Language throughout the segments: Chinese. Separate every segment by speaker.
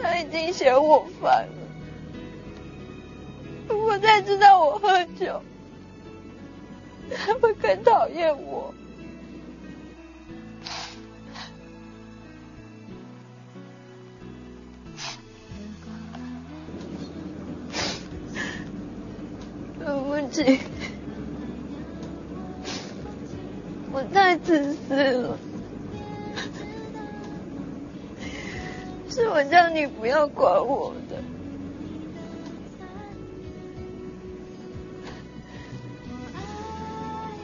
Speaker 1: 他已经嫌我烦了。如果再知道我喝酒，他会更讨厌我。对不起，我太自私了。是我叫你不要管我的。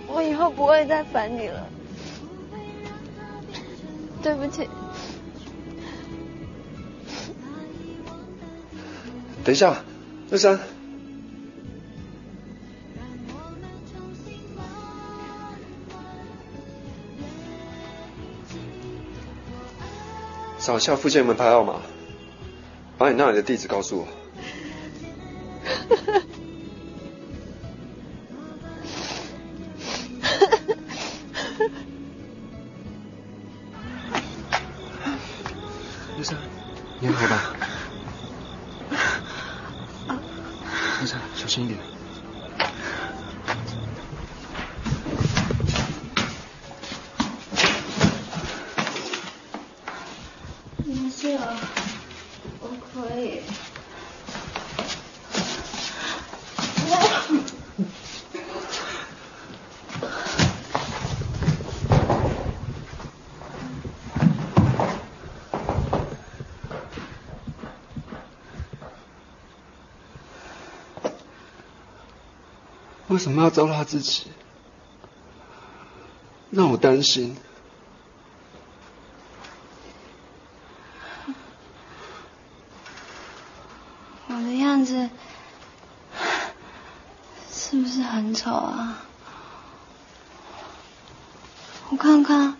Speaker 1: 我以后不会再烦你了，对不起。
Speaker 2: 等一下，二三，找一下附近门牌号码，把你那里的地址告诉我。
Speaker 1: 没事了，我可以。
Speaker 2: 为什么要糟蹋自己？让我担心。
Speaker 1: 我的样子是不是很丑啊？我看看，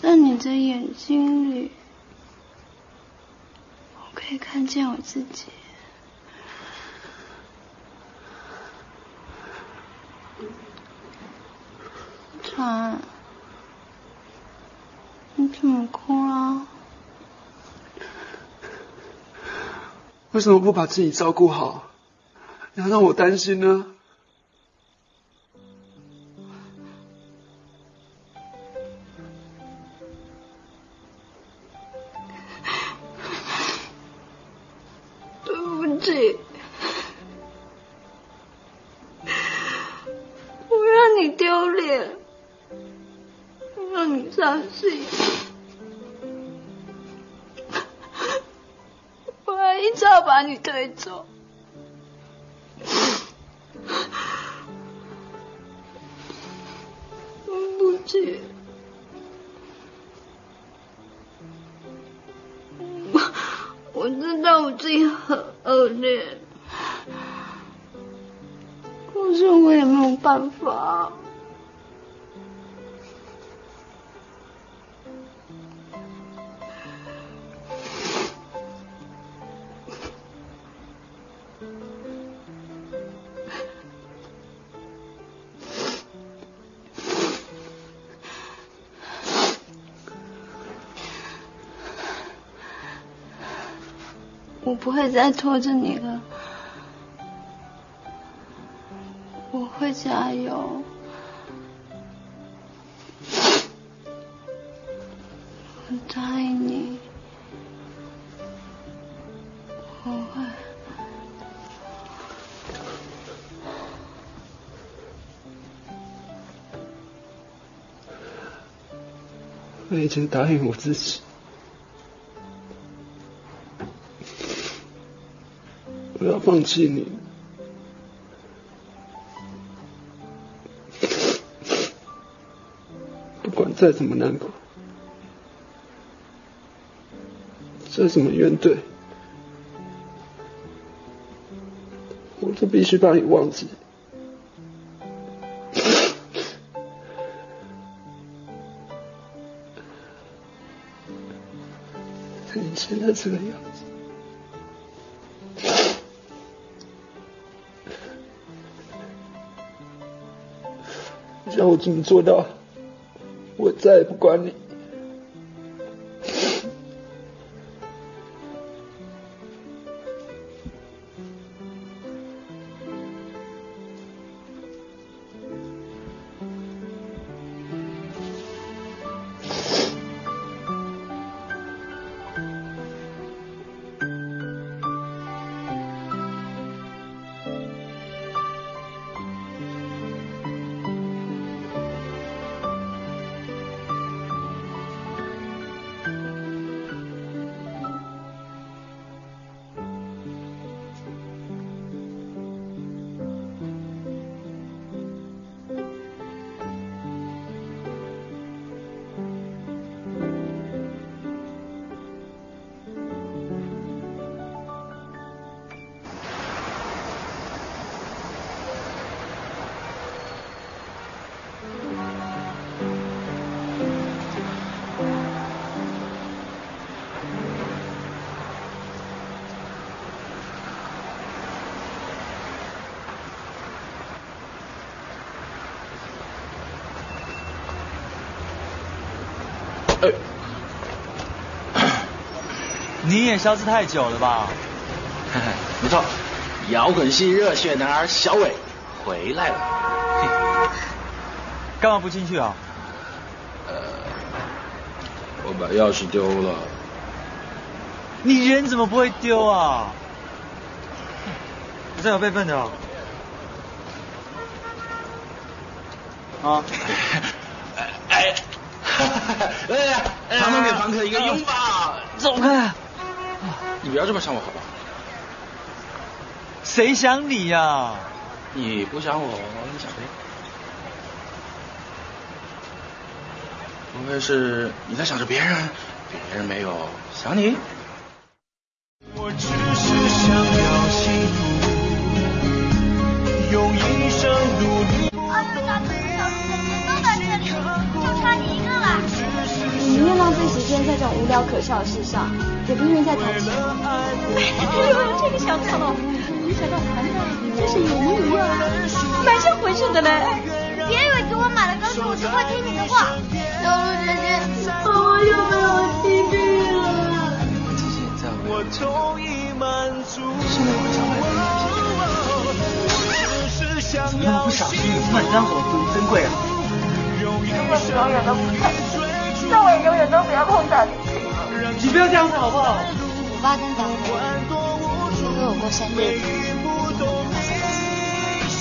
Speaker 1: 在你的眼睛里，我可以看见我自己。川，你怎么哭了？
Speaker 2: 为什么不把自己照顾好？你要让我担心呢？
Speaker 1: 把你推走。对 不起，我知道我自己很恶劣，可是我也没有办法。我不会再拖着你了，我会加油。我答应你，我会。
Speaker 2: 我已经答应我自己，我要放弃你。不管再怎么难过，再怎么怨怼，我都必须把你忘记。你现在这个样子，叫我怎么做到。我再也不管你。
Speaker 3: 你也消失太久了吧？
Speaker 4: 没错，摇滚系热血男儿小伟回来了。
Speaker 3: 干嘛不进去啊？
Speaker 4: 呃，我把钥匙丢了。
Speaker 3: 你人怎么不会丢啊？你 这有备份的。啊！
Speaker 4: 哎，哎呀，旁边给房客一个拥抱。
Speaker 3: 走开！
Speaker 4: 你不要这么想我好不好？
Speaker 3: 谁想你呀？
Speaker 4: 你不想我，你想谁？不会是你在想着别人，别人没有想你？我只是想要
Speaker 5: 在这
Speaker 6: 种无聊可笑的事上，也不愿意在台前。
Speaker 1: 哎呦，这个想法哦，没想到谈的真是有模有样啊，蛮像回去的嘞。
Speaker 5: 别以为给我买了钢琴我就会听你的话。小鹿姐姐，我又没有听力了。
Speaker 4: 自己在我同意满足。现在晚上还
Speaker 3: 怎么不小心？满张手多珍贵啊！
Speaker 1: 如果你永远都不在，那我也永远都不要碰到你。
Speaker 3: 你不要这样子好不好？
Speaker 6: 我爸跟长辈都有过生日，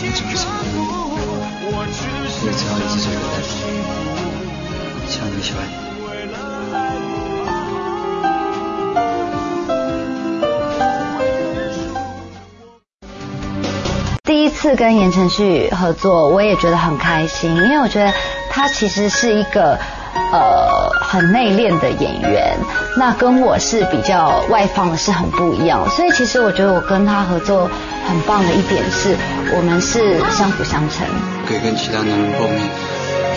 Speaker 4: 你怎么想？你只要一直在我在这，像你喜欢你。
Speaker 7: 第一次跟言承旭合作，我也觉得很开心，因为我觉得他其实是一个呃很内敛的演员，那跟我是比较外放的，是很不一样。所以其实我觉得我跟他合作很棒的一点是，我们是相辅相成。
Speaker 4: 可以跟其他男人碰面。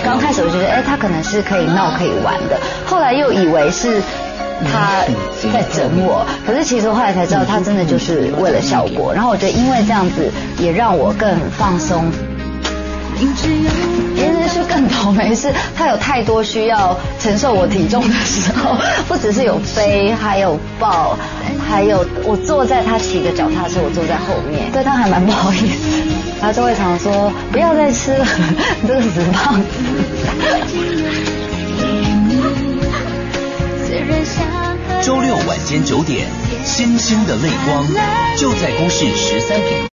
Speaker 7: 刚开始我觉得，哎，他可能是可以闹可以玩的，后来又以为是他在整我，可是其实后来才知道，他真的就是为了效果。然后我觉得，因为这样子也让我更放松。言承旭更倒霉是，他有太多需要承受我体重的时候，不只是有背，还有抱，还有我坐在他骑的脚踏车，我坐在后面，对他还蛮不好意思。他就会常说不要再吃了，你这个死胖子。
Speaker 8: 周六晚间九点，星星的泪光就在公视十三频。